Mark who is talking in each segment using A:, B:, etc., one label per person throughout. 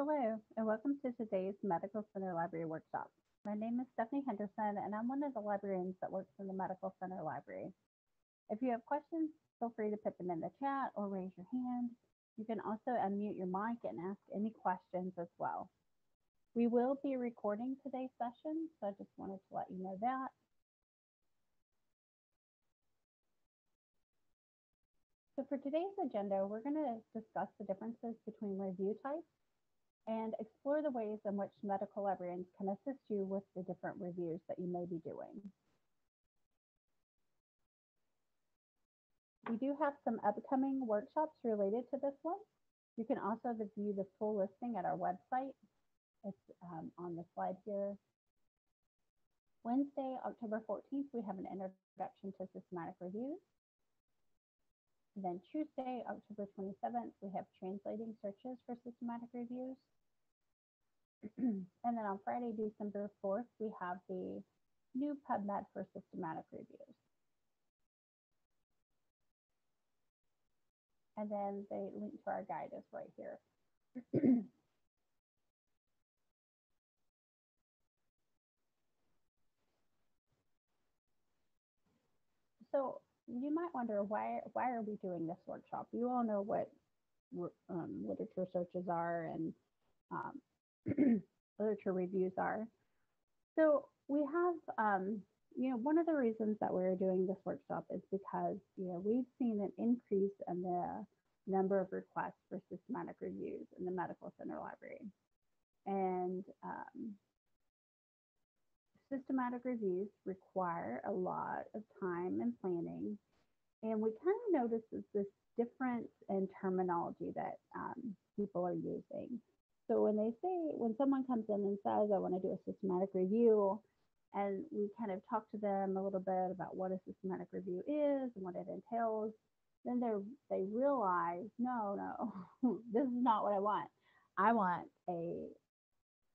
A: Hello, and welcome to today's Medical Center Library Workshop. My name is Stephanie Henderson, and I'm one of the librarians that works in the Medical Center Library. If you have questions, feel free to put them in the chat or raise your hand. You can also unmute your mic and ask any questions as well. We will be recording today's session, so I just wanted to let you know that. So for today's agenda, we're going to discuss the differences between review types and explore the ways in which medical librarians can assist you with the different reviews that you may be doing. We do have some upcoming workshops related to this one. You can also view the full listing at our website. It's um, on the slide here. Wednesday, October 14th, we have an introduction to systematic reviews. Then Tuesday, October 27th, we have translating searches for systematic reviews. and then on Friday, December 4th, we have the new PubMed for systematic reviews. And then the link to our guide is right here. so you might wonder why why are we doing this workshop? You all know what um, literature searches are and um, literature reviews are. So we have, um, you know, one of the reasons that we're doing this workshop is because, you know, we've seen an increase in the number of requests for systematic reviews in the medical center library. And um, systematic reviews require a lot of time and planning. And we kind of notice this difference in terminology that um, people are using. So when they say, when someone comes in and says, I want to do a systematic review, and we kind of talk to them a little bit about what a systematic review is and what it entails, then they they realize, no, no, this is not what I want. I want a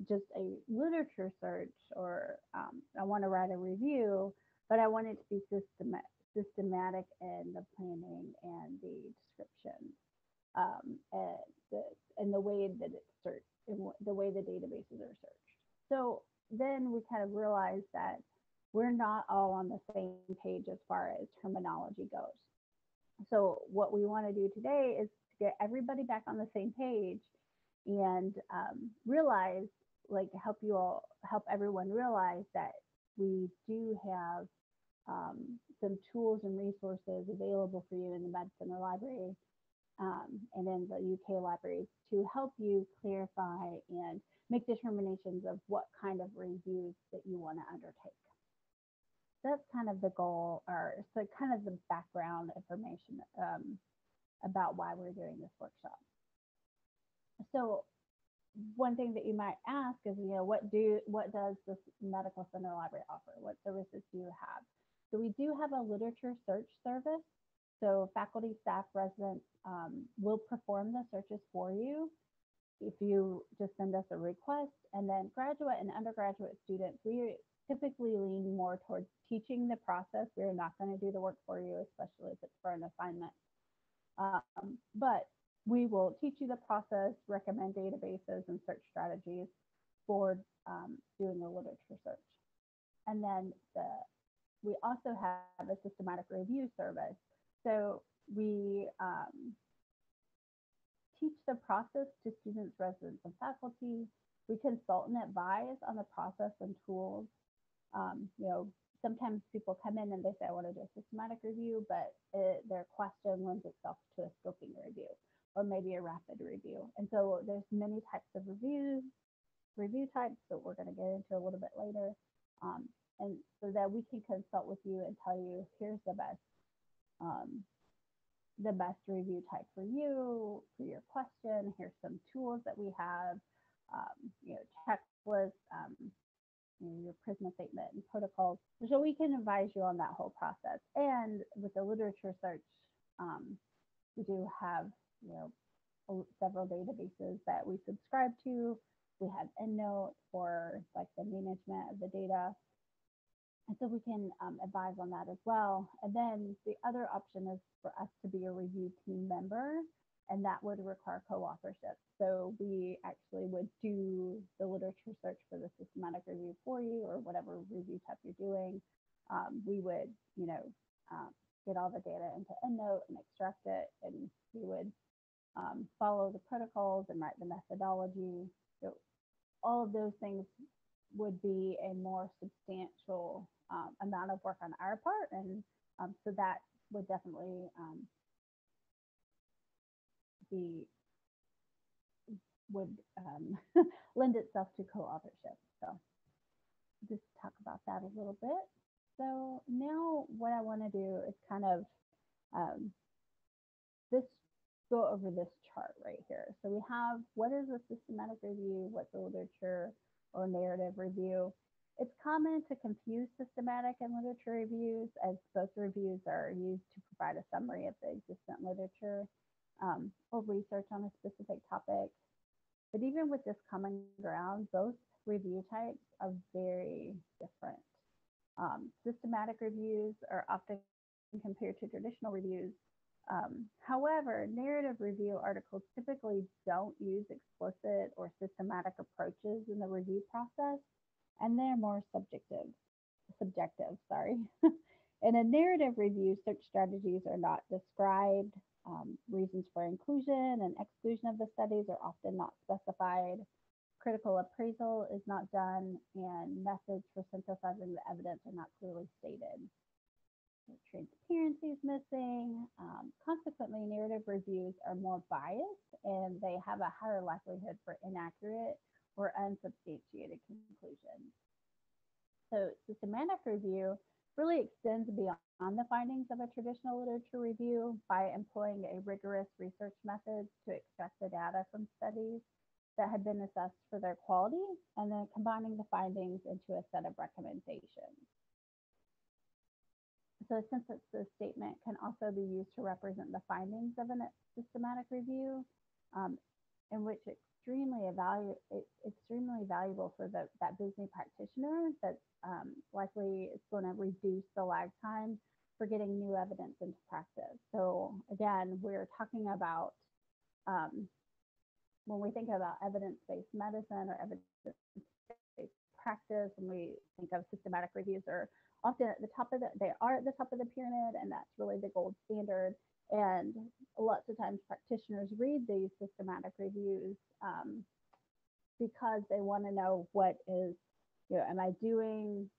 A: just a literature search or um, I want to write a review, but I want it to be systematic, systematic in the planning and the description um, and, the, and the way that it's searched and the way the databases are searched. So then we kind of realize that we're not all on the same page as far as terminology goes. So what we want to do today is to get everybody back on the same page and um, realize like help you all help everyone realize that we do have um, some tools and resources available for you in the Med Center Library um, and in the UK libraries to help you clarify and make determinations of what kind of reviews that you want to undertake. That's kind of the goal, or so kind of the background information um, about why we're doing this workshop. So one thing that you might ask is, you know, what do what does this medical center library offer? What services do you have? So we do have a literature search service. So faculty, staff, residents um, will perform the searches for you if you just send us a request. And then graduate and undergraduate students, we typically lean more towards teaching the process. We're not going to do the work for you, especially if it's for an assignment. Um, but we will teach you the process, recommend databases and search strategies for um, doing a literature search. And then the, we also have a systematic review service. So we um, teach the process to students, residents, and faculty. We consult and advise on the process and tools. Um, you know, sometimes people come in and they say, I want to do a systematic review, but it, their question lends itself to a scoping review or maybe a rapid review. And so there's many types of reviews, review types that we're going to get into a little bit later. Um, and so that we can consult with you and tell you, here's the best, um, the best review type for you, for your question. Here's some tools that we have, um, you know, checklists, um, you know, your PRISMA statement and protocols. So we can advise you on that whole process. And with the literature search, um, we do have you know, several databases that we subscribe to. We have EndNote for like the management of the data. And so we can um, advise on that as well. And then the other option is for us to be a review team member. and that would require co-authorship. So we actually would do the literature search for the systematic review for you or whatever review type you're doing. Um, we would, you know, um, get all the data into EndNote and extract it, and we would um, follow the protocols and write the methodology. So all of those things would be a more substantial um, amount of work on our part, and um, so that would definitely um, be would um, lend itself to co-authorship. So just talk about that a little bit. So now what I want to do is kind of um, this go over this chart right here. So we have what is a systematic review, what's a literature or narrative review. It's common to confuse systematic and literature reviews as both reviews are used to provide a summary of the existent literature um, or research on a specific topic. But even with this common ground, both review types are very different. Um, systematic reviews are often compared to traditional reviews. Um, however, narrative review articles typically don't use explicit or systematic approaches in the review process, and they're more subjective. Subjective, sorry. in a narrative review, search strategies are not described, um, reasons for inclusion and exclusion of the studies are often not specified. Critical appraisal is not done, and methods for synthesizing the evidence are not clearly stated. Transparency is missing. Um, consequently, narrative reviews are more biased and they have a higher likelihood for inaccurate or unsubstantiated conclusions. So, systematic review really extends beyond the findings of a traditional literature review by employing a rigorous research method to extract the data from studies that had been assessed for their quality and then combining the findings into a set of recommendations. So a synthesis statement can also be used to represent the findings of a systematic review um, in which extremely, extremely valuable for the, that business practitioner that's um, likely it's going to reduce the lag time for getting new evidence into practice. So again, we're talking about um, when we think about evidence-based medicine or evidence-based practice, and we think of systematic reviews are often at the top of the they are at the top of the pyramid, and that's really the gold standard. And lots of times practitioners read these systematic reviews um, because they want to know what is, you know, am I doing,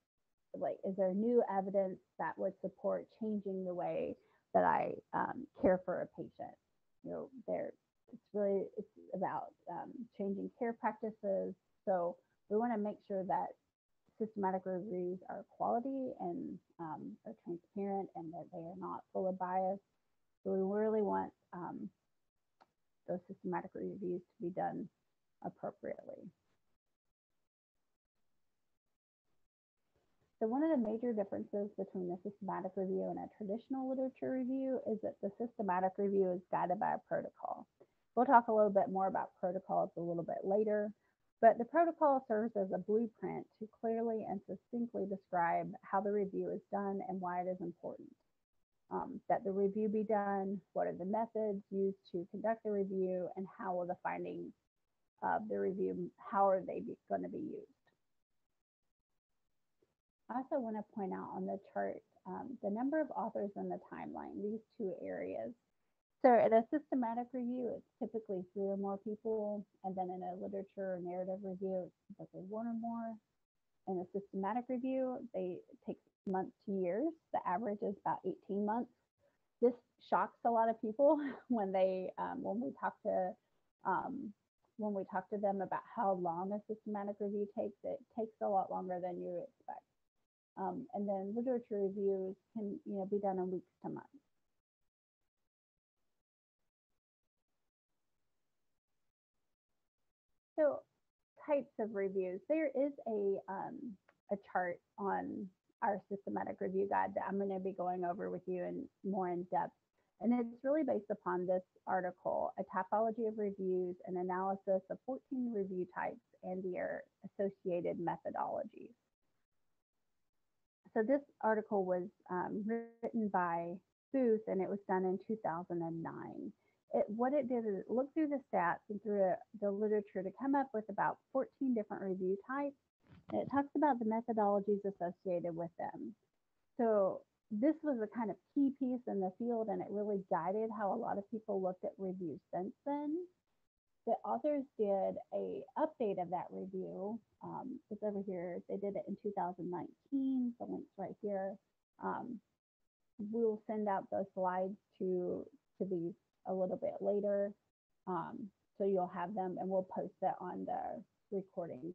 A: like, is there new evidence that would support changing the way that I um, care for a patient? You know, there, it's really, it's about um, changing care practices. So we want to make sure that systematic reviews are quality and um, are transparent and that they are not full of bias. So we really want um, those systematic reviews to be done appropriately. So one of the major differences between the systematic review and a traditional literature review is that the systematic review is guided by a protocol. We'll talk a little bit more about protocols a little bit later, but the protocol serves as a blueprint to clearly and succinctly describe how the review is done and why it is important. Um, that the review be done, what are the methods used to conduct the review, and how will the findings of the review, how are they going to be used? I also want to point out on the chart um, the number of authors and the timeline, these two areas. So in a systematic review, it's typically three or more people. And then in a literature or narrative review, it's typically one or more. In a systematic review, they take months to years. The average is about 18 months. This shocks a lot of people when they um, when we talk to um, when we talk to them about how long a systematic review takes. It takes a lot longer than you expect. Um, and then literature reviews can you know be done in weeks to months. So types of reviews. There is a um, a chart on our systematic review guide that I'm going to be going over with you in more in depth. And it's really based upon this article, a typology of reviews, an analysis of 14 review types and their associated methodologies. So this article was um, written by Booth and it was done in 2009. it, what it did is it looked through the stats and through the, the literature to come up with about 14 different review types. And it talks about the methodologies associated with them. So this was a kind of key piece in the field and it really guided how a lot of people looked at reviews since then. The authors did a update of that review. Um, it's over here. They did it in 2019. The link's right here. Um, we'll send out those slides to to these a little bit later. Um, so you'll have them and we'll post that on the recording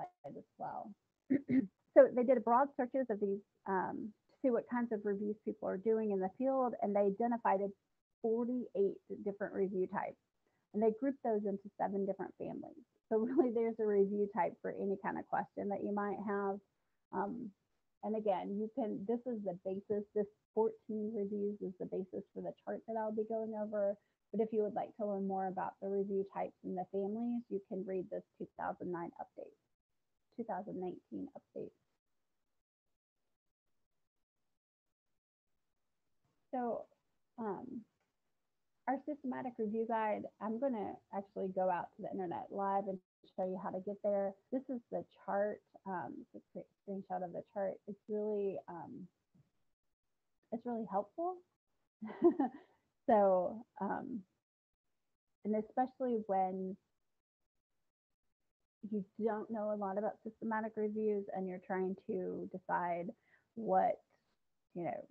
A: as well. so they did a broad searches of these um, to see what kinds of reviews people are doing in the field and they identified 48 different review types and they grouped those into seven different families. So really there's a review type for any kind of question that you might have. Um, and again, you can, this is the basis, this 14 reviews is the basis for the chart that I'll be going over. But if you would like to learn more about the review types and the families, you can read this 2009 update, 2019 update. So um, our systematic review guide, I'm going to actually go out to the internet live and show you how to get there. This is the chart, um, it's a screenshot of the chart. It's really, um, it's really helpful. so, um, and especially when you don't know a lot about systematic reviews and you're trying to decide what, you know,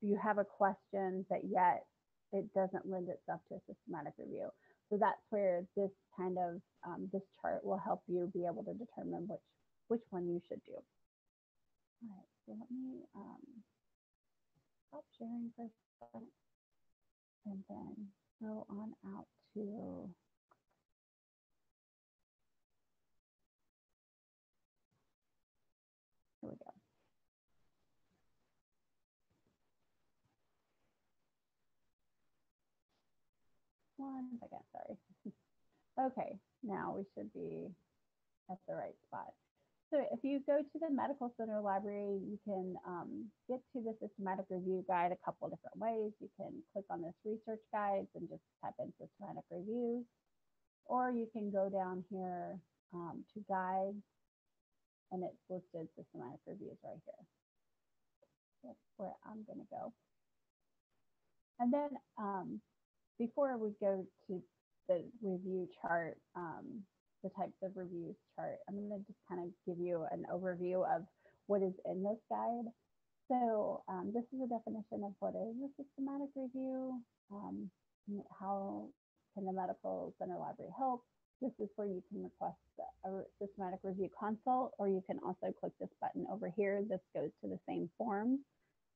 A: you have a question that yet it doesn't lend itself to a systematic review. So that's where this kind of, um, this chart will help you be able to determine which, which one you should do. All right, so let me um, stop sharing for a second and then go on out to Here we go. One second, sorry. okay, now we should be at the right spot. So if you go to the Medical Center Library, you can um, get to the systematic review guide a couple different ways. You can click on this research guides and just type in systematic reviews, or you can go down here um, to guides and it's listed systematic reviews right here. That's where I'm gonna go. And then um, before we go to the review chart, um, the types of reviews chart, I'm going to just kind of give you an overview of what is in this guide. So um, this is a definition of what is a systematic review, um, how can the Medical Center Library help. This is where you can request a systematic review consult, or you can also click this button over here. This goes to the same form.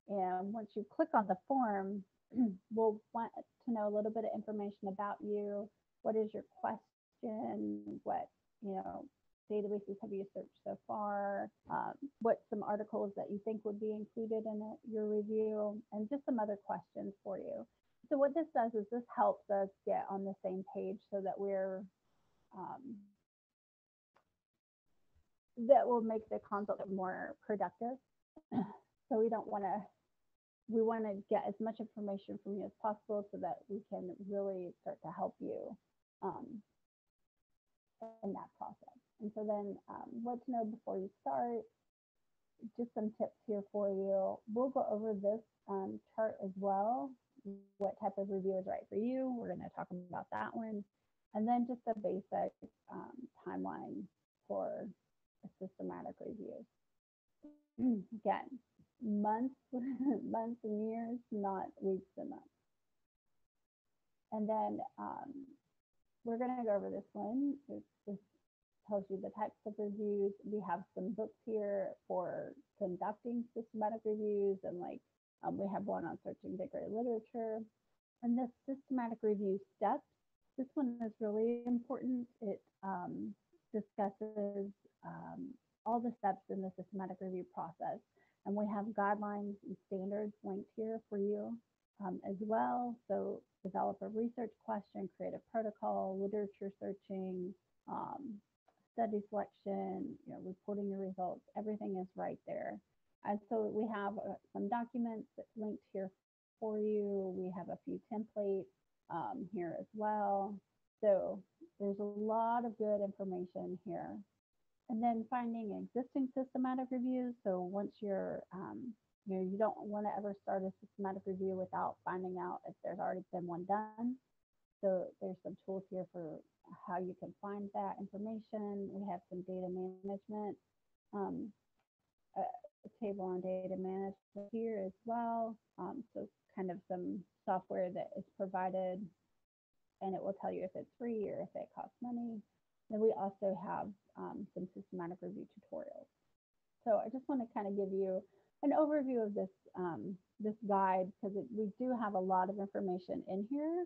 A: And once you click on the form, we'll want to know a little bit of information about you. What is your question? What, you know, databases have you searched so far? Um, what some articles that you think would be included in your review, and just some other questions for you. So what this does is this helps us get on the same page so that we're um, that will make the consult more productive. so we don't want to we want to get as much information from you as possible so that we can really start to help you um, in that process. And so then um, what to know before you start, just some tips here for you. We'll go over this um, chart as well. What type of review is right for you? We're going to talk about that one. And then just the basic um, timeline for a systematic review. Again, months, months and years, not weeks and months. And then um, we're going to go over this one. This tells you the types of reviews. We have some books here for conducting systematic reviews, and like um, we have one on searching the gray literature. And this systematic review steps, this one is really important. It um, discusses um, all the steps in the systematic review process. And we have guidelines and standards linked here for you um, as well. So develop a research question, create a protocol, literature searching, um, study selection, you know, reporting your results, everything is right there. And so we have uh, some documents linked here for you. We have a few templates um, here as well. So there's a lot of good information here. And then finding existing systematic reviews. So once you're, um, you know, you don't want to ever start a systematic review without finding out if there's already been one done. So there's some tools here for how you can find that information. We have some data management, um, a, table on data management here as well. Um, so kind of some software that is provided and it will tell you if it's free or if it costs money. Then we also have um, some systematic review tutorials. So I just want to kind of give you an overview of this, um, this guide because we do have a lot of information in here.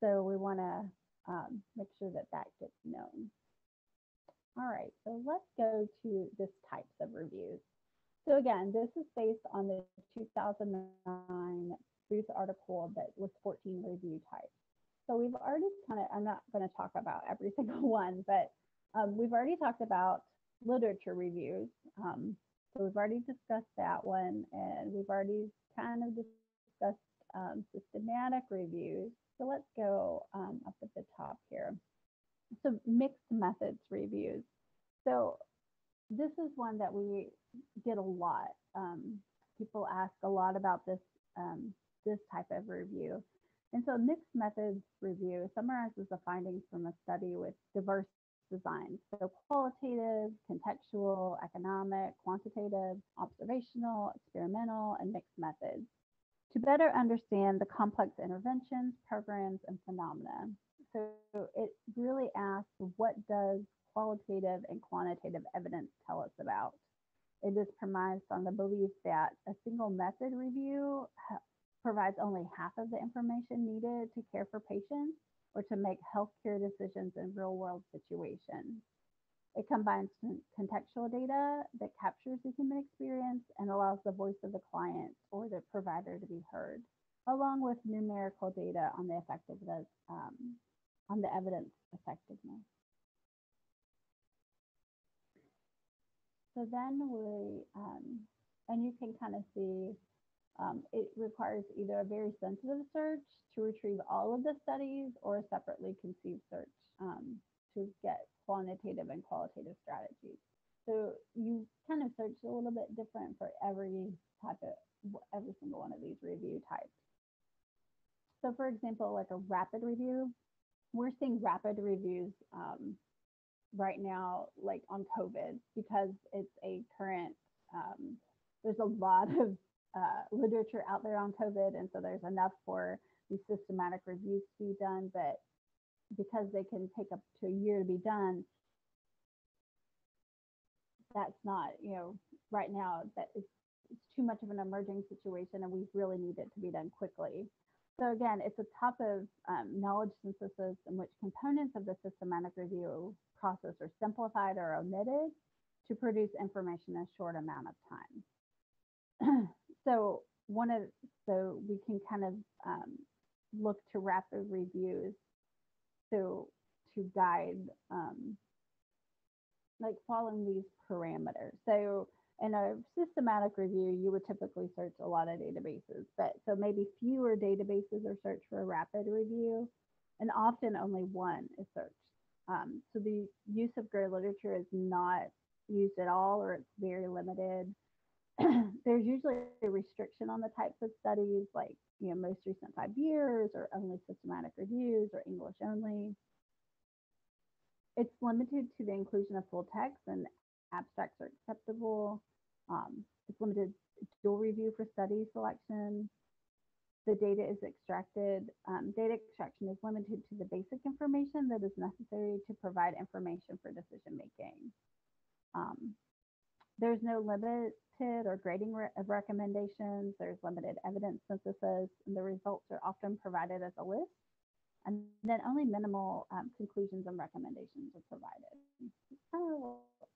A: So we want to um, make sure that that gets known. All right, so let's go to this types of reviews. So again, this is based on the 2009 Booth article that was 14 review types. So we've already kind of, I'm not going to talk about every single one, but um, we've already talked about literature reviews. Um, so we've already discussed that one, and we've already kind of discussed um, systematic reviews. So let's go um, up at the top here. So mixed methods reviews. So this is one that we get a lot. Um, people ask a lot about this um, this type of review. And so mixed methods review summarizes the findings from a study with diverse designs. So qualitative, contextual, economic, quantitative, observational, experimental, and mixed methods to better understand the complex interventions, programs, and phenomena. So it really asks what does qualitative and quantitative evidence tell us about? It is premised on the belief that a single method review provides only half of the information needed to care for patients or to make healthcare decisions in real world situations. It combines contextual data that captures the human experience and allows the voice of the client or the provider to be heard, along with numerical data on the effectiveness, um, on the evidence effectiveness. So then we, um, and you can kind of see um, it requires either a very sensitive search to retrieve all of the studies or a separately conceived search um, to get quantitative and qualitative strategies. So you kind of search a little bit different for every type of, every single one of these review types. So for example, like a rapid review, we're seeing rapid reviews um, right now, like on COVID, because it's a current, um, there's a lot of uh, literature out there on COVID, and so there's enough for these systematic reviews to be done. But because they can take up to a year to be done, that's not, you know, right now that is it's too much of an emerging situation, and we really need it to be done quickly. So again, it's a type of um, knowledge synthesis in which components of the systematic review process are simplified or omitted to produce information in a short amount of time. so one of so we can kind of um, look to rapid reviews so to guide um, like following these parameters. So in a systematic review you would typically search a lot of databases but so maybe fewer databases are searched for a rapid review and often only one is searched. Um, so the use of gray literature is not used at all or it's very limited there's usually a restriction on the types of studies, like you know most recent five years, or only systematic reviews, or English only. It's limited to the inclusion of full text, and abstracts are acceptable. Um, it's limited to dual review for study selection. The data is extracted. Um, data extraction is limited to the basic information that is necessary to provide information for decision making. Um, there's no limited or grading re recommendations. There's limited evidence synthesis, and the results are often provided as a list. And then only minimal um, conclusions and recommendations are provided.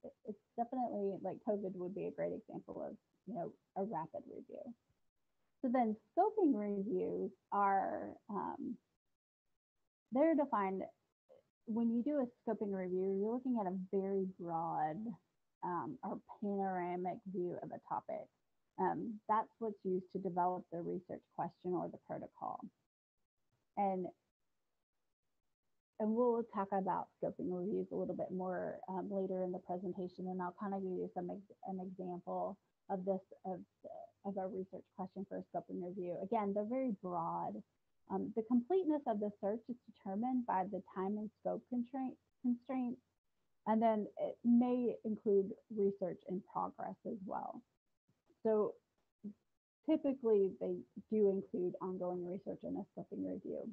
A: It's, it's definitely like COVID would be a great example of, you know, a rapid review. So then scoping reviews are, um, they're defined, when you do a scoping review, you're looking at a very broad um, or panoramic view of a topic. Um, that's what's used to develop the research question or the protocol. And and we'll talk about scoping reviews a little bit more um, later in the presentation, and I'll kind of give you some ex an example of this of, of a research question for a scoping review. Again, they're very broad. Um, the completeness of the search is determined by the time and scope constraint, constraints, and then it may include research in progress as well. So typically they do include ongoing research and a scoping review.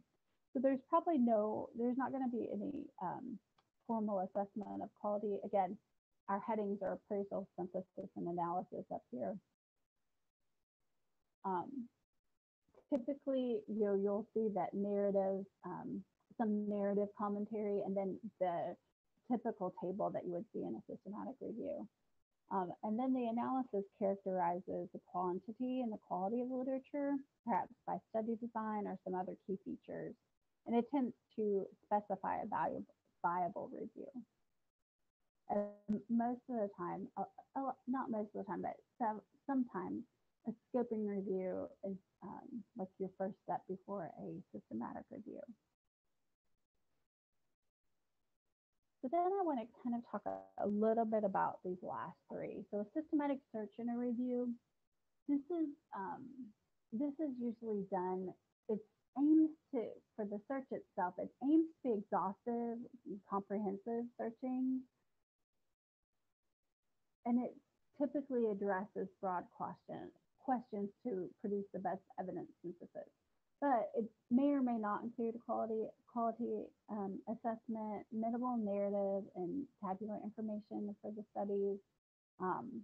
A: So there's probably no, there's not going to be any um, formal assessment of quality. Again, our headings are appraisal, synthesis, and analysis up here. Um, typically, you know, you'll see that narrative, um, some narrative commentary, and then the typical table that you would see in a systematic review. Um, and then the analysis characterizes the quantity and the quality of the literature, perhaps by study design or some other key features. And it tends to specify a valuable, viable review. And most of the time, uh, uh, not most of the time, but some, sometimes a scoping review is um, like your first step before a systematic review. Then I want to kind of talk a, a, little bit about these last three. So a systematic search and a review. This is um, this is usually done. It aims to for the search itself. It aims to be exhaustive, comprehensive searching, and it typically addresses broad questions questions to produce the best evidence synthesis but it may or may not include quality quality um, assessment, minimal narrative, and tabular information for the studies. Um,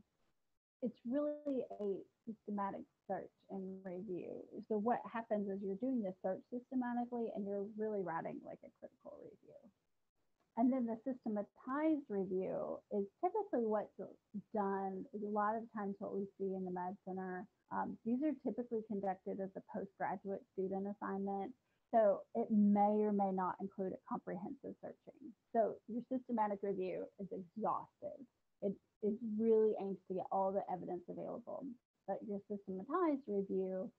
A: it's really a systematic search and review. So what happens is you're doing the search systematically, and you're really writing like a critical review. And then the systematized review is typically what's done. A lot of times, what we see in the Med Center um, these are typically conducted as a postgraduate student assignment, so it may or may not include a comprehensive searching. So your systematic review is exhaustive. It, it really aims to get all the evidence available, but your systematized review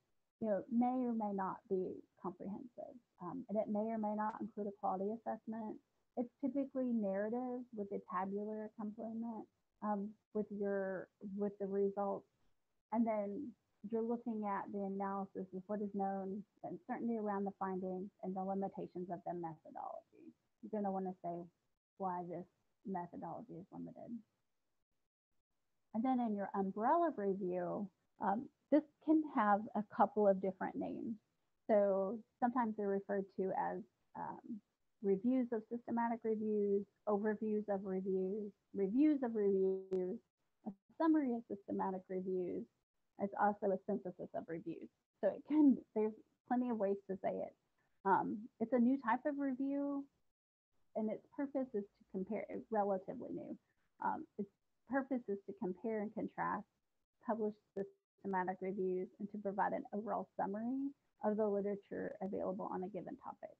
A: you know, may or may not be comprehensive, um, and it may or may not include a quality assessment. It's typically narrative with a tabular complement um, with your with the results, and then you're looking at the analysis of what is known, and uncertainty around the findings, and the limitations of the methodology. You're going to want to say why this methodology is limited. And then in your umbrella review, um, this can have a couple of different names. So sometimes they're referred to as um, reviews of systematic reviews, overviews of reviews, reviews of reviews, a summary of systematic reviews, it's also a synthesis of reviews. So it can, there's plenty of ways to say it. Um, it's a new type of review and its purpose is to compare, relatively new. Um, its purpose is to compare and contrast published systematic reviews and to provide an overall summary of the literature available on a given topic.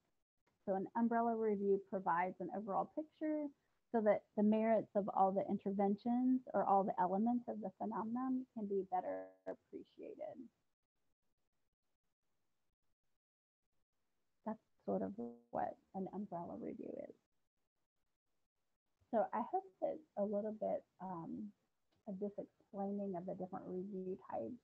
A: So an umbrella review provides an overall picture so that the merits of all the interventions or all the elements of the phenomenon can be better appreciated. That's sort of what an umbrella review is. So I hope that a little bit um, of this explaining of the different review types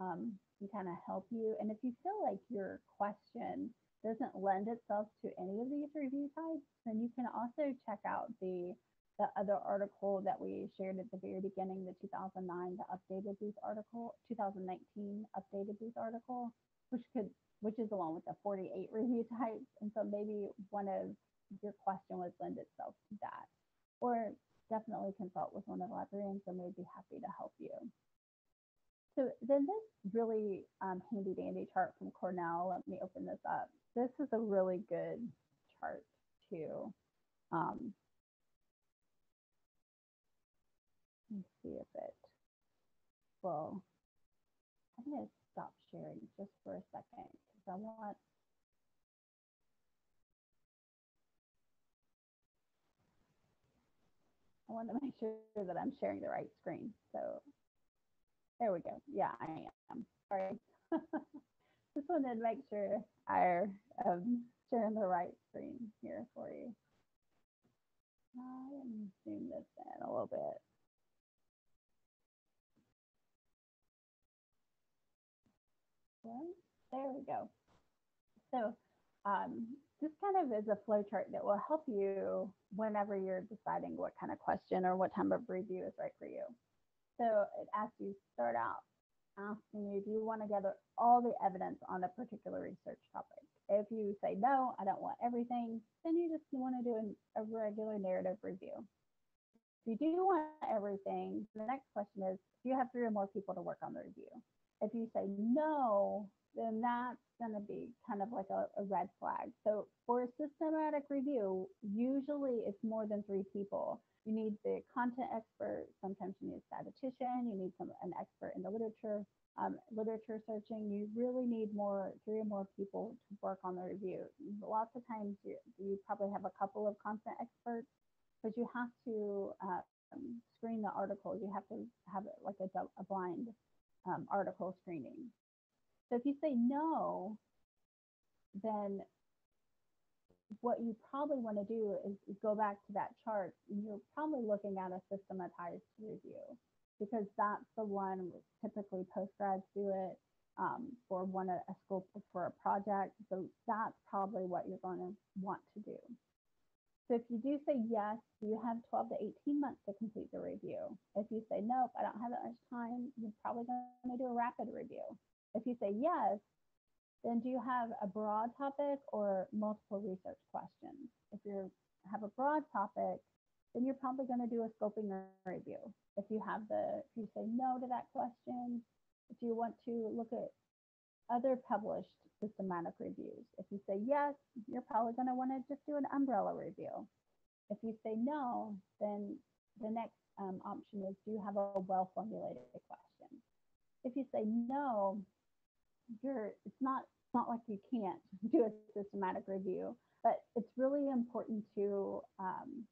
A: um, can kind of help you. And if you feel like your question doesn't lend itself to any of these review types, then you can also check out the the other article that we shared at the very beginning, the 2009, the updated booth article, 2019 updated booth article, which could, which is one with the 48 review types. And so maybe one of your question would lend itself to that. Or definitely consult with one of the librarians and we'd be happy to help you. So then this really um, handy dandy chart from Cornell, let me open this up. This is a really good chart too. Um, let me see if it will. I'm going to stop sharing just for a second because I want I want to make sure that I'm sharing the right screen. So There we go. Yeah, I am. Sorry. Just wanted to make sure I um, sharing the right screen here for you. Let me zoom this in a little bit. There we go. So um, this kind of is a flow chart that will help you whenever you're deciding what kind of question or what type of review is right for you. So it asks you start out asking you, do you want to gather all the evidence on a particular research topic? If you say no, I don't want everything, then you just want to do an, a regular narrative review. If you do want everything, the next question is, do you have three or more people to work on the review? If you say no, then that's going to be kind of like a, a, red flag. So for a systematic review, usually it's more than three people. You need the content expert. Sometimes you need a statistician. You need some an expert in the literature, um, literature searching. You really need more three or more people to work on the review. Lots of times you, you probably have a couple of content experts, but you have to uh, screen the article. You have to have like a, a blind um, article screening. So if you say no, then what you probably want to do is, go back to that chart. You're probably looking at a systematized review because that's the one typically postgrads do it um, for one a, a scope for a project. So that's probably what you're going to want to do. So if you do say yes, you have 12 to 18 months to complete the review. If you say nope, I don't have that much time, you're probably going to do a rapid review. If you say yes, then do you have a broad topic or multiple research questions? If you have a broad topic, then you're probably going to do a scoping review. If you have the, if you say no to that question, if you want to look at other published systematic reviews. If you say yes, you're probably going to want to just do an umbrella review. If you say no, then the next um, option is do you have a well-formulated question? If you say no, you're it's not it's not like you can't do a systematic review, but it's really important to um,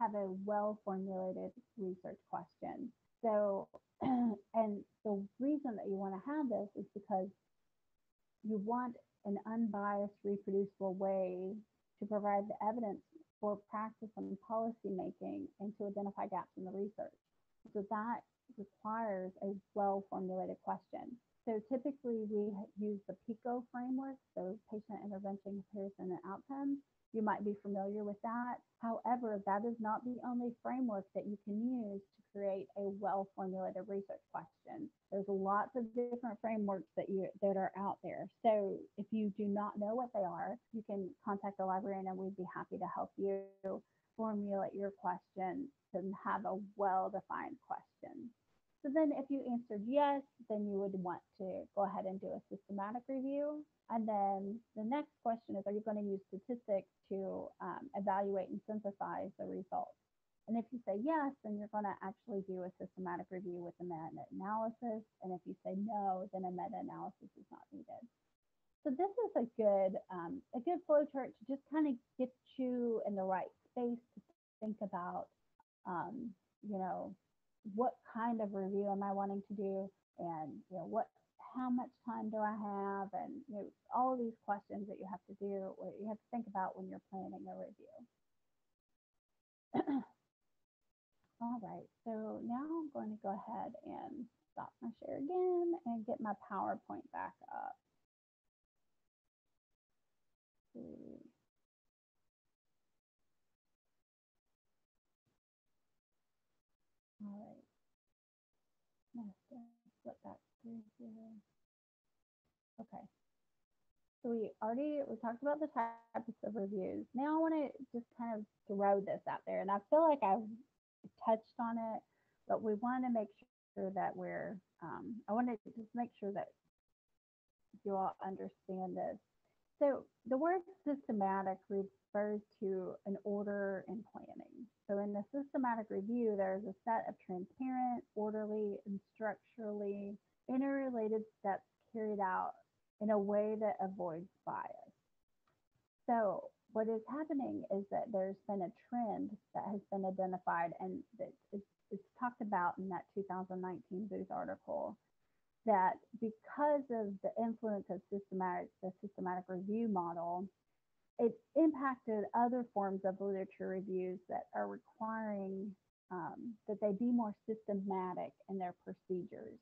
A: have a well formulated research question. So, and the reason that you want to have this is because you want an unbiased, reproducible way to provide the evidence for practice and policy making and to identify gaps in the research. So that requires a well formulated question. So typically we use the PICO framework, so patient intervention, comparison, and outcomes. You might be familiar with that. However, that is not the only framework that you can use to create a well-formulated research question. There's lots of different frameworks that you that are out there. So if you do not know what they are, you can contact the librarian and we'd be happy to help you formulate your question and have a well-defined question. So then if you answered yes, then you would want to go ahead and do a systematic review. And then the next question is, are you going to use statistics to um, evaluate and synthesize the results? And if you say yes, then you're going to actually do a systematic review with a meta-analysis. And if you say no, then a meta-analysis is not needed. So this is a good um, a good flowchart to just kind of get you in the right space to think about, um, you know, what kind of review am I wanting to do, and you know what, how much time do I have, and you know all of these questions that you have to do, what you have to think about when you're planning a review. all right, so now I'm going to go ahead and stop my share again and get my PowerPoint back up. All right. Through here. Okay. So we already we talked about the types of reviews. Now I want to just kind of throw this out there, and I feel like I've touched on it, but we want to make sure that we're. Um, I want to just make sure that you all understand this. So the word systematic refers to an order in planning. So in the systematic review, there's a set of transparent, orderly, and structurally interrelated steps carried out in a way that avoids bias. So what is happening is that there's been a trend that has been identified and that is it's talked about in that 2019 Booth article that because of the influence of systematic the systematic review model, it impacted other forms of literature reviews that are requiring um, that they be more systematic in their procedures,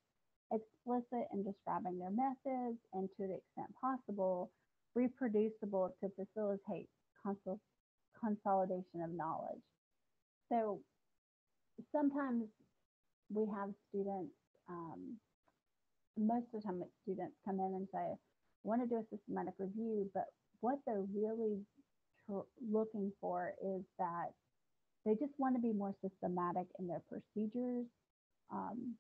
A: explicit in describing their methods, and to the extent possible, reproducible to facilitate consul- consolidation of knowledge. So sometimes we have students, um, most of the time students come in and say, I want to do a systematic review, but what they're really tr- looking for is that they just want to be more systematic in their procedures. Um,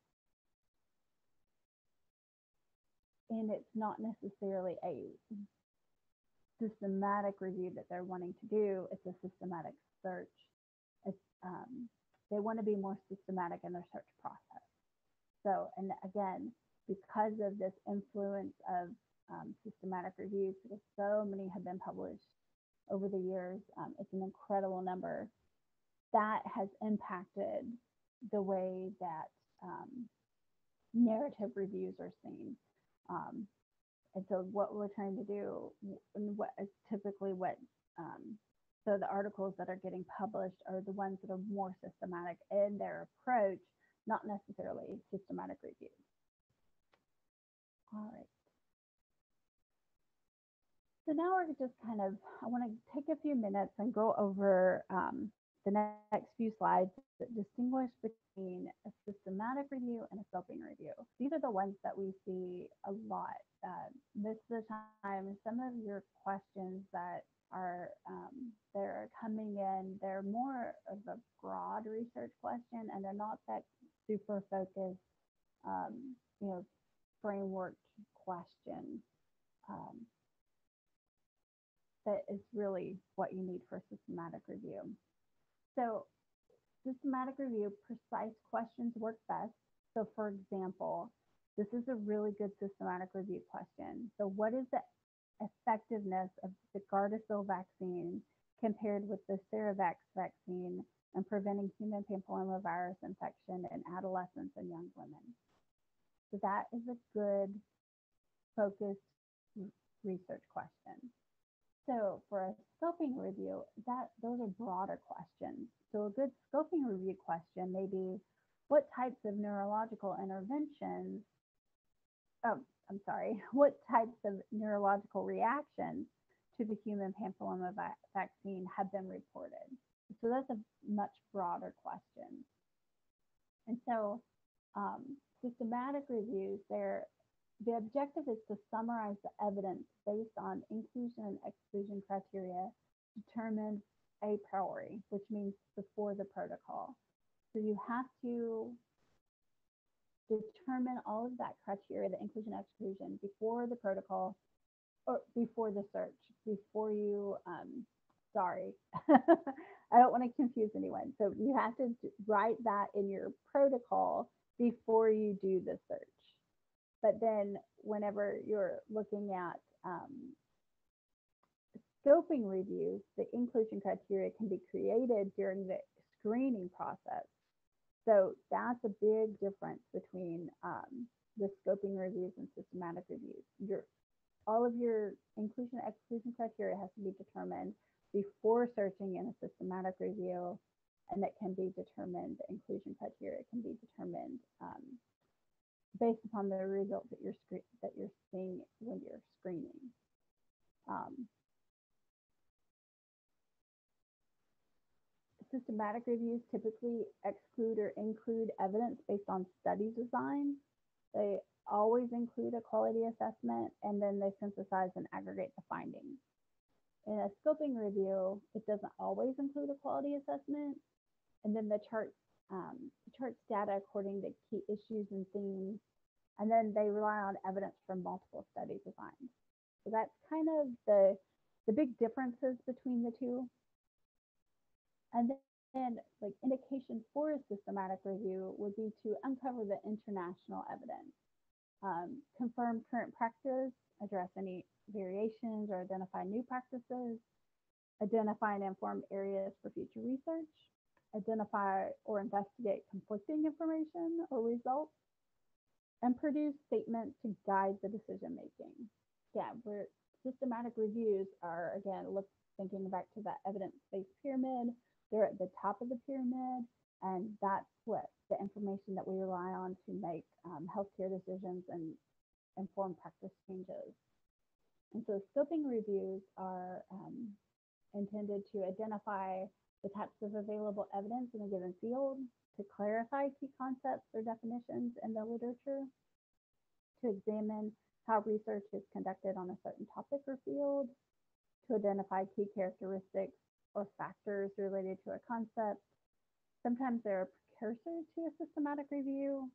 A: and it's not necessarily a systematic review that they're wanting to do, it's a systematic search. Um, they want to be more systematic in their search process. So, and again, because of this influence of um, systematic reviews, because so many have been published over the years, um, it's an incredible number. That has impacted the way that um, narrative reviews are seen. Um, and so what we're trying to do, and what is typically what, um, so the articles that are getting published are the ones that are more systematic in their approach, not necessarily systematic reviews. All right. So now we're just kind of, I want to take a few minutes and go over um, the next few slides that distinguish between a systematic review and a scoping review. These are the ones that we see a lot. Uh, most of the time, some of your questions that are um, that are coming in, they're more of a broad research question, and they're not that super focused, um, you know, framework question. Um, that is really what you need for systematic review. So systematic review, precise questions work best. So for example, this is a really good systematic review question. So what is the effectiveness of the Gardasil vaccine compared with the Cervarix vaccine in preventing human papillomavirus infection in adolescents and young women? So that is a good focused research question. So for a scoping review, that those are broader questions. So a good scoping review question may be, what types of neurological interventions, oh, I'm sorry, what types of neurological reactions to the human papilloma va vaccine have been reported? So that's a much broader question. And so um, systematic reviews, they're the objective is to summarize the evidence based on inclusion and exclusion criteria determined a priori, which means before the protocol. So you have to determine all of that criteria, the inclusion exclusion, before the protocol or before the search, before you, um, sorry, I don't want to confuse anyone. So you have to write that in your protocol before you do the search. But then whenever you're looking at um, scoping reviews, the inclusion criteria can be created during the screening process. So that's a big difference between um, the scoping reviews and systematic reviews. Your, all of your inclusion exclusion criteria has to be determined before searching in a systematic review, and that can be determined, the inclusion criteria can be determined um, based upon the results that you're that you're seeing when you're screening. Um, systematic reviews typically exclude or include evidence based on study design. They always include a quality assessment and then they synthesize and aggregate the findings. In a scoping review, it doesn't always include a quality assessment. And then the chart um, charts data according to key issues and themes and then they rely on evidence from multiple study designs. So that's kind of the, the big differences between the two. And then like indications for a systematic review would be to uncover the international evidence, um, confirm current practice, address any variations or identify new practices, identify and inform areas for future research, identify or investigate conflicting information or results, and produce statements to guide the decision making. Yeah, where systematic reviews are again look thinking back to that evidence-based pyramid. They're at the top of the pyramid, and that's what the information that we rely on to make um, healthcare decisions and inform practice changes. And so scoping reviews are um, intended to identify the types of available evidence in a given field, to clarify key concepts or definitions in the literature, to examine how research is conducted on a certain topic or field, to identify key characteristics or factors related to a concept. Sometimes they're a precursor to a systematic review,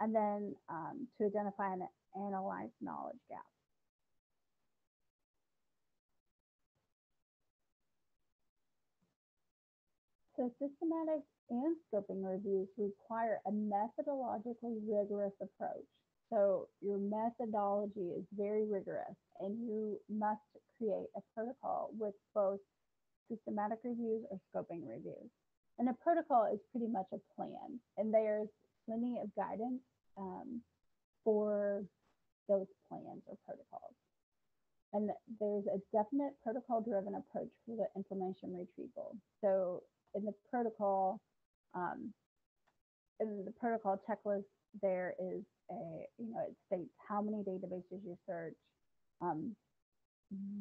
A: and then um, to identify and analyze knowledge gaps. So systematic and scoping reviews require a methodologically rigorous approach. So your methodology is very rigorous and you must create a protocol with both systematic reviews or scoping reviews. And a protocol is pretty much a plan and there's plenty of guidance um, for those plans or protocols. And there's a definite protocol driven approach for the information retrieval. So in the protocol, um, in the protocol checklist, there is a, you know, it states how many databases you search, um,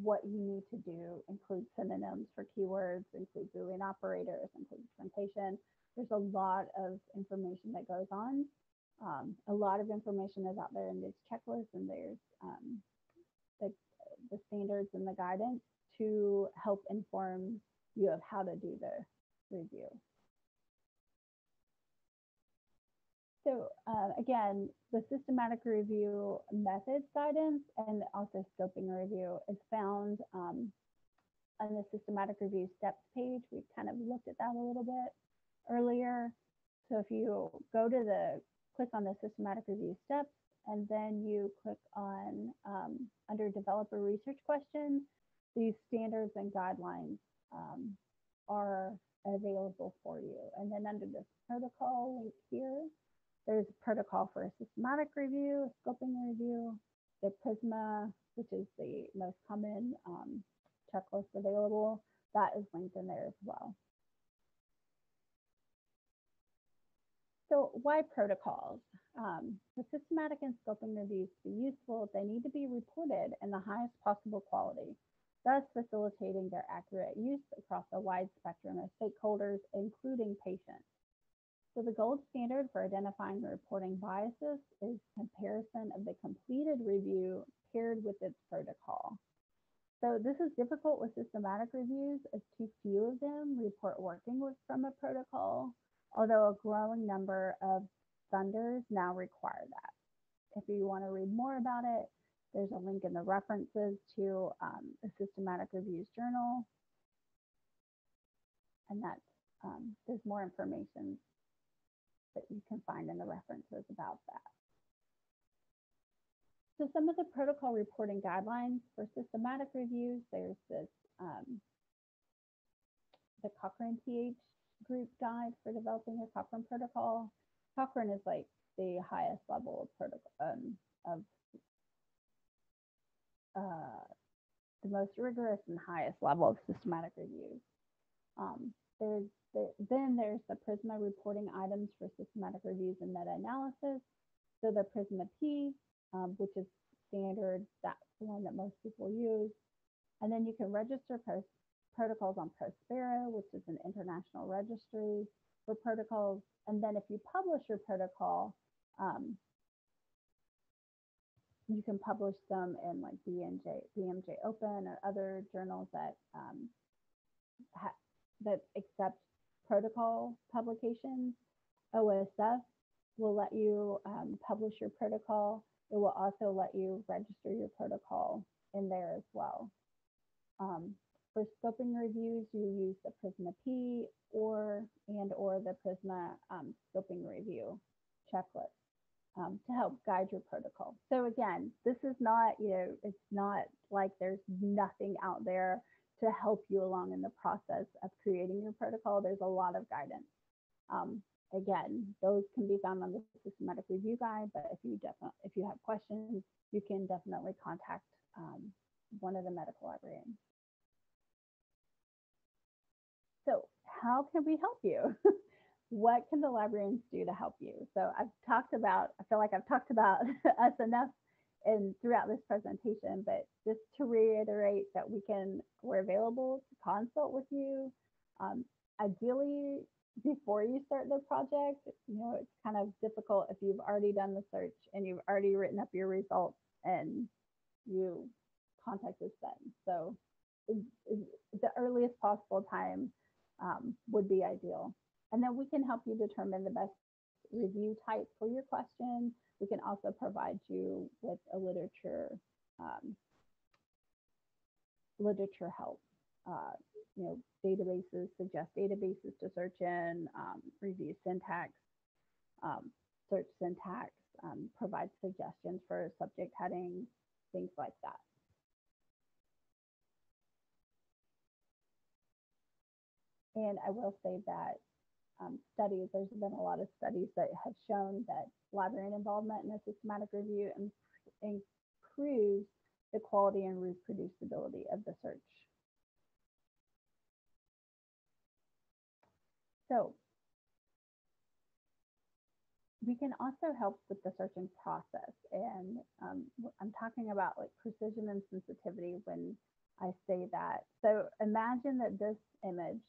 A: what you need to do, include synonyms for keywords, include Boolean operators, include instrumentation. There's a lot of information that goes on. Um, a lot of information is out there in this checklist, and there's um, the, the standards and the guidance to help inform you of how to do the review. So uh, again, the systematic review methods guidance and also scoping review is found um, on the systematic review steps page. We kind of looked at that a little bit earlier. So if you go to the, click on the systematic review steps, and then you click on um, under developer research questions, these standards and guidelines um, are available for you. And then under this protocol link here, there's a protocol for a systematic review, a scoping review, the PRISMA, which is the most common um, checklist available, that is linked in there as well. So why protocols? Um, for systematic and scoping reviews to be useful, they need to be reported in the highest possible quality thus facilitating their accurate use across a wide spectrum of stakeholders, including patients. So the gold standard for identifying and reporting biases is comparison of the completed review paired with its protocol. So this is difficult with systematic reviews as too few of them report working with from a protocol, although a growing number of funders now require that. If you want to read more about it, there's a link in the references to um, the Systematic Reviews Journal. And that's, um, there's more information that you can find in the references about that. So some of the protocol reporting guidelines for systematic reviews, there's this, um, the Cochrane PH group guide for developing a Cochrane protocol. Cochrane is like the highest level of protocol um, of uh, the most rigorous and highest level of systematic reviews. Um, there's the, then there's the PRISMA reporting items for systematic reviews and meta-analysis. So the PRISMA P, um, which is standard, that's the one that most people use. And then you can register protocols on PROSPERO, which is an international registry for protocols. And then if you publish your protocol, um, you can publish them in like BMJ, BMJ Open or other journals that um, that accept protocol publications. OSF will let you um, publish your protocol. It will also let you register your protocol in there as well. Um, for scoping reviews, you use the Prisma P or and or the Prisma um, scoping review checklist um, to help guide your protocol. So again, this is not, you know, it's not like there's nothing out there to help you along in the process of creating your protocol. There's a lot of guidance Um, again, those can be found on the systematic review guide, but if you definitely, if you have questions, you can definitely contact um, one of the medical librarians. So how can we help you? what can the librarians do to help you? So I've talked about, I feel like I've talked about us enough and throughout this presentation, but just to reiterate that we can, we're available to consult with you. Um, ideally, before you start the project, you know, it's kind of difficult if you've already done the search and you've already written up your results and you contact us then. So the earliest possible time um, would be ideal. And then we can help you determine the best review type for your question. We can also provide you with a literature um, literature help. Uh, you know, databases, suggest databases to search in, um, review syntax, um, search syntax, um, provide suggestions for subject headings, things like that. And I will say that um, studies, there's been a lot of studies that have shown that librarian involvement in a systematic review improves the quality and reproducibility of the search. So we can also help with the searching process. And um, I'm talking about like precision and sensitivity when I say that. So imagine that this image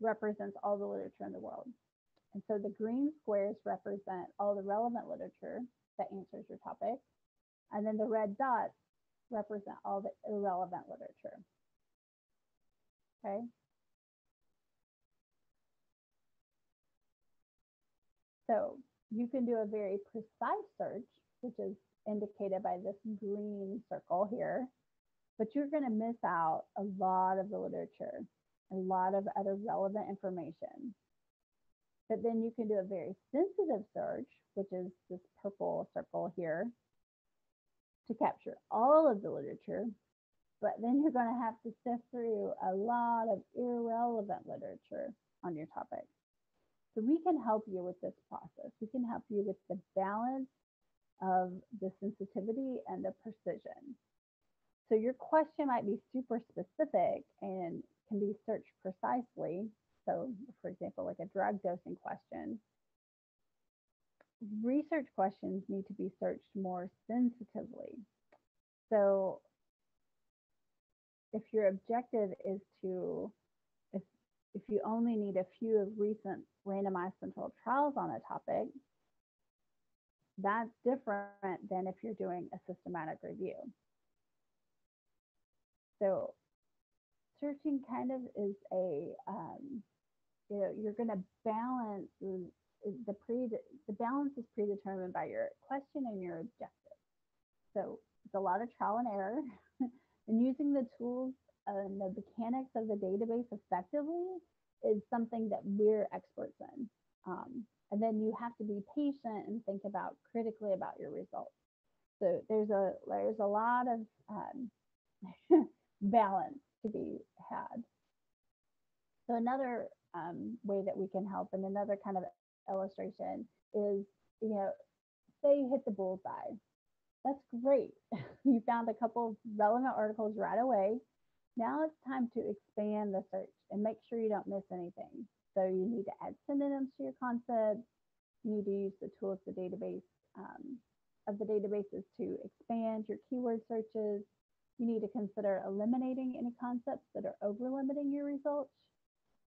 A: represents all the literature in the world. And so the green squares represent all the relevant literature that answers your topic. And then the red dots represent all the irrelevant literature. Okay. So you can do a very precise search, which is indicated by this green circle here, but you're going to miss out a lot of the literature a lot of other relevant information. But then you can do a very sensitive search, which is this purple circle here, to capture all of the literature. But then you're going to have to sift through a lot of irrelevant literature on your topic. So we can help you with this process. We can help you with the balance of the sensitivity and the precision. So your question might be super specific and can be searched precisely. So, for example, like a drug dosing question, research questions need to be searched more sensitively. So, if your objective is to, if, if you only need a few of recent randomized controlled trials on a topic, that's different than if you're doing a systematic review. So searching kind of is a um, you know you're going to balance the pre the balance is predetermined by your question and your objective. So it's a lot of trial and error, and using the tools and the mechanics of the database effectively is something that we're experts in. Um, and then you have to be patient and think about critically about your results. So there's a there's a lot of um, balance to be had. So another um, way that we can help and another kind of illustration is, you know, say you hit the bullseye. That's great. you found a couple relevant articles right away. Now it's time to expand the search and make sure you don't miss anything. So you need to add synonyms to your concepts. You need to use the tools the database um, of the databases to expand your keyword searches you need to consider eliminating any concepts that are over limiting your results.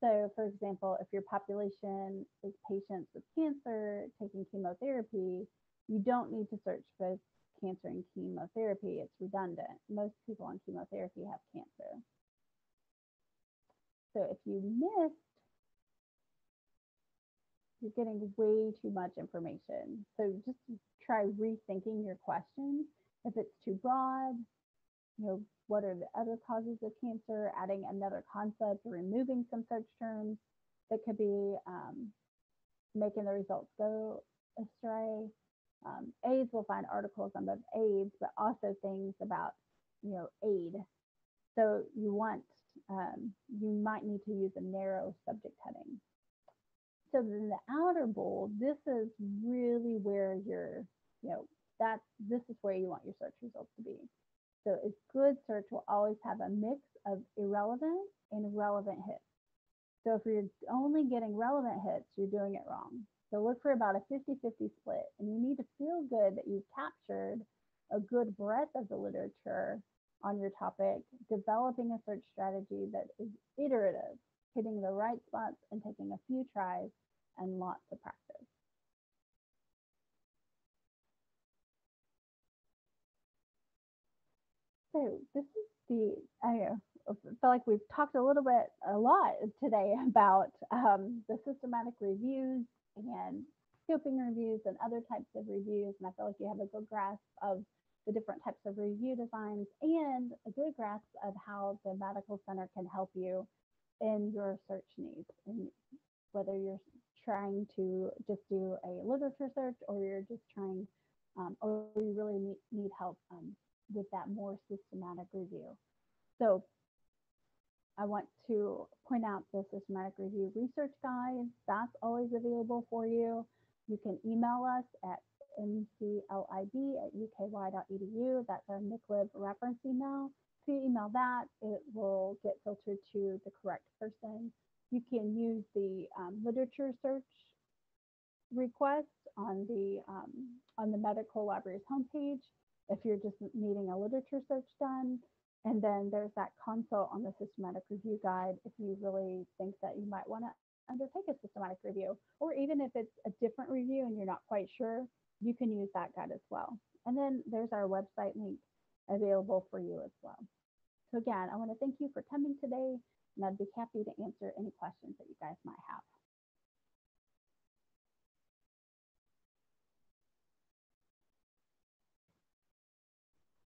A: So, for example, if your population is patients with cancer taking chemotherapy, you don't need to search for cancer and chemotherapy. It's redundant. Most people on chemotherapy have cancer. So, if you missed, you're getting way too much information. So, just try rethinking your question. If it's too broad, you know, what are the other causes of cancer, adding another concept or removing some search terms that could be um, making the results go astray. Um, AIDS will find articles on both AIDS, but also things about, you know, aid. So you want, um, you might need to use a narrow subject heading. So then the outer bold, this is really where your, you know, that's this is where you want your search results to be. So a good search will always have a mix of irrelevant and relevant hits. So if you're only getting relevant hits, you're doing it wrong. So look for about a 50-50 split. And you need to feel good that you've captured a good breadth of the literature on your topic, developing a search strategy that is iterative, hitting the right spots and taking a few tries and lots of practice. So this is the, I feel like we've talked a little bit, a lot today about um, the systematic reviews and scoping reviews and other types of reviews. And I feel like you have a good grasp of the different types of review designs and a good grasp of how the medical center can help you in your search needs and whether you're trying to just do a literature search or you're just trying um, or you really need, need help um, with that more systematic review. So I want to point out the systematic review research guide. That's always available for you. You can email us at mclib at uky.edu. That's our MCLIB reference email. If you email that, it will get filtered to the correct person. You can use the um, literature search request on the um, on the medical library's homepage if you're just needing a literature search done. And then there's that consult on the systematic review guide if you really think that you might want to undertake a systematic review, or even if it's a different review and you're not quite sure, you can use that guide as well. And then there's our website link available for you as well. So again, I want to thank you for coming today, and I'd be happy to answer any questions that you guys might have.